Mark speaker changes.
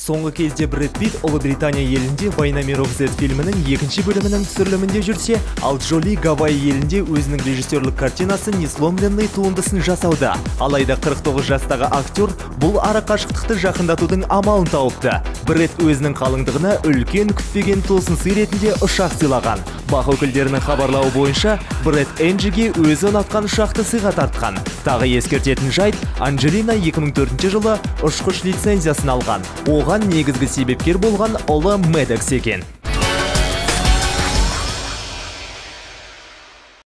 Speaker 1: соңғы кезде Брэд Питт Ұлыбритания елінде «Война миров Z» фильмінің екінші бөлімінің түсірілімінде жүрсе, ал Джоли Гавайи елінде өзінің режиссерлік картинасы «Несломленный» туындысын жасауда. Алайда 49 жастағы актер бұл арақашықтықты жақындатудың амалын тауыпты. Брэд өзінің қалыңдығына үлкен күтпеген тосын ретінде ұшақ сыйлаған. Бақ өкілдерінің хабарлауы бойынша, Брэд Энджиге өзі ұнатқан ұшақты сыйға тартқан. Тағы ескертетін жайт, Анджелина 2004 жылы ұшқыш лицензиясын алған. Оған негізгі себепкер болған ұлы Медекс екен.